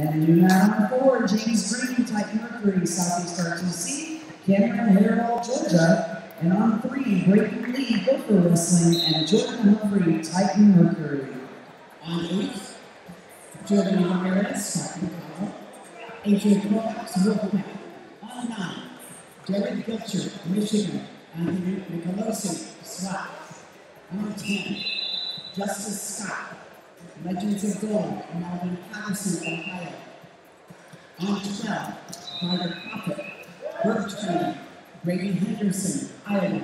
And new number four, James Green, Titan Mercury, Southeast RTC, Cameron Harold, Georgia. And on three, Brayton Lee, Gopher Wrestling, and Jordan Humphrey, Titan Mercury. On eight, Jordan Ramirez, Titan Colorado. Adrian Kovacs, Wolfpack. On nine, Derek Gilcher, Michigan. Anthony Nicolosi, SWAT. On ten, Justice Scott, Legends of Gold, Melvin Patterson, Ohio. On 12, Carter Prophet, Work Training, Brady Henderson, Iowa.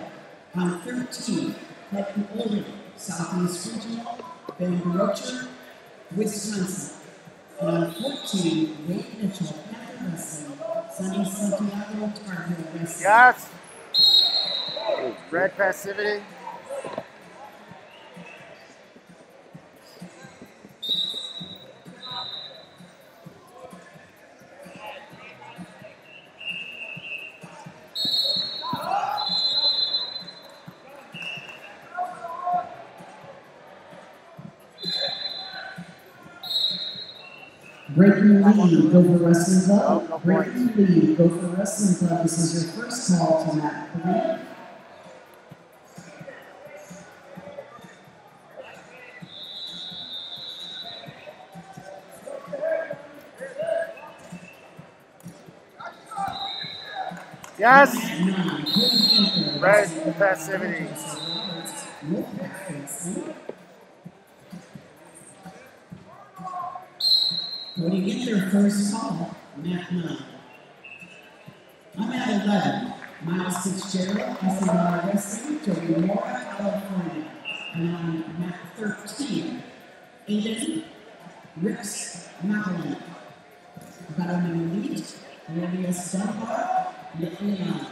On 13, Clayton Older, Southeast Regional, Ben Brocher, Wisconsin. And on 14, Wade Mitchell, Panther Wrestling, Sunny Santiago, Tar Heel Wrestling. Yes. Red passivity. Brayton Lee, Gopher Wrestling Oh, Club. no Brayton Lee, Gopher Wrestling Club. This is your first call to mat three. Yes. Nine, Cody Kemper, Red passivity. Wrestling. Cody get their first call, mat 9. I'm at 11, Miles Fitzgerald, SMR Wrestling, Joey Mora, California. And on mat 13, Aiden Ricks McElwain. Veteran Elite, Olivius Dunbar, Nick Leon.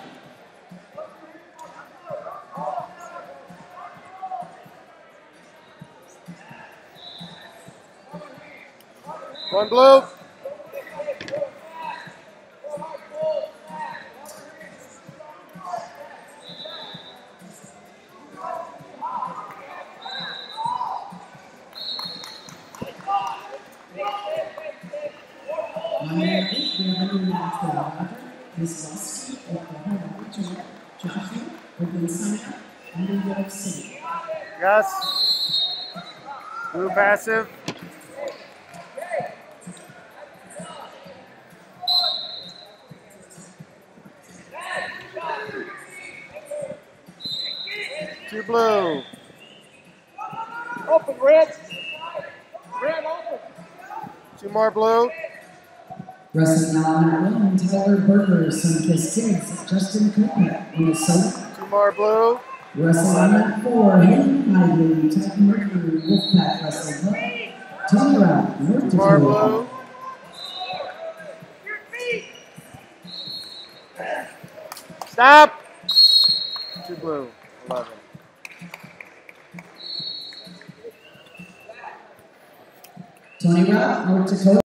York City. Yes. Blue passive. Two blue. Open, red. Red, open. Two more blue. Wrestling now on mat one, Tyler Berger, Sunkist Kids, Justin Cooper, Minnesota. Two more blue. Wrestling on mat four, Hayden Lively, Titan Mercury, Wolfpack Wrestling Club. Tony Rock, North Two more Dakota. blue. Stop. Two blue. Eleven. Tony Rock, North Dakota.